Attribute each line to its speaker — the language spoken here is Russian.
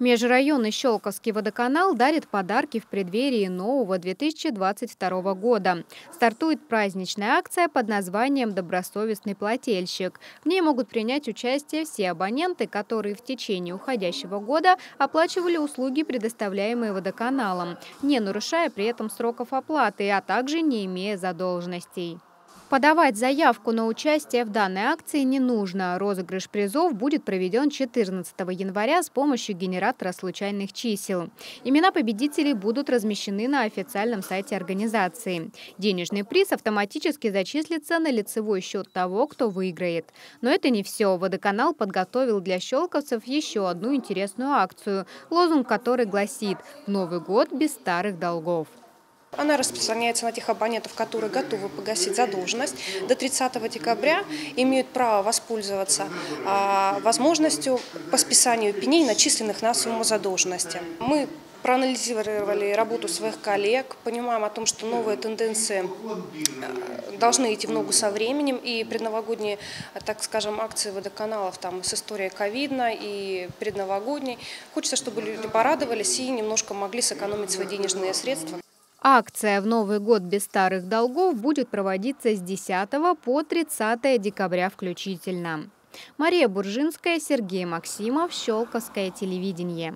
Speaker 1: Межрайонный Щелковский водоканал дарит подарки в преддверии нового 2022 года. Стартует праздничная акция под названием «Добросовестный плательщик». В ней могут принять участие все абоненты, которые в течение уходящего года оплачивали услуги, предоставляемые водоканалом, не нарушая при этом сроков оплаты, а также не имея задолженностей. Подавать заявку на участие в данной акции не нужно. Розыгрыш призов будет проведен 14 января с помощью генератора случайных чисел. Имена победителей будут размещены на официальном сайте организации. Денежный приз автоматически зачислится на лицевой счет того, кто выиграет. Но это не все. Водоканал подготовил для щелковцев еще одну интересную акцию, лозунг которой гласит «В Новый год без старых долгов».
Speaker 2: Она распространяется на тех абонентов, которые готовы погасить задолженность. До 30 декабря имеют право воспользоваться а, возможностью по списанию пеней, начисленных на сумму задолженности. Мы проанализировали работу своих коллег, понимаем о том, что новые тенденции а, должны идти в ногу со временем, и предновогодние, так скажем, акции водоканалов там с историей ковидна и предновогодней. Хочется, чтобы люди порадовались и немножко могли сэкономить свои денежные средства.
Speaker 1: Акция «В Новый год без старых долгов» будет проводиться с 10 по 30 декабря включительно. Мария Буржинская, Сергей Максимов, Щелковское телевидение.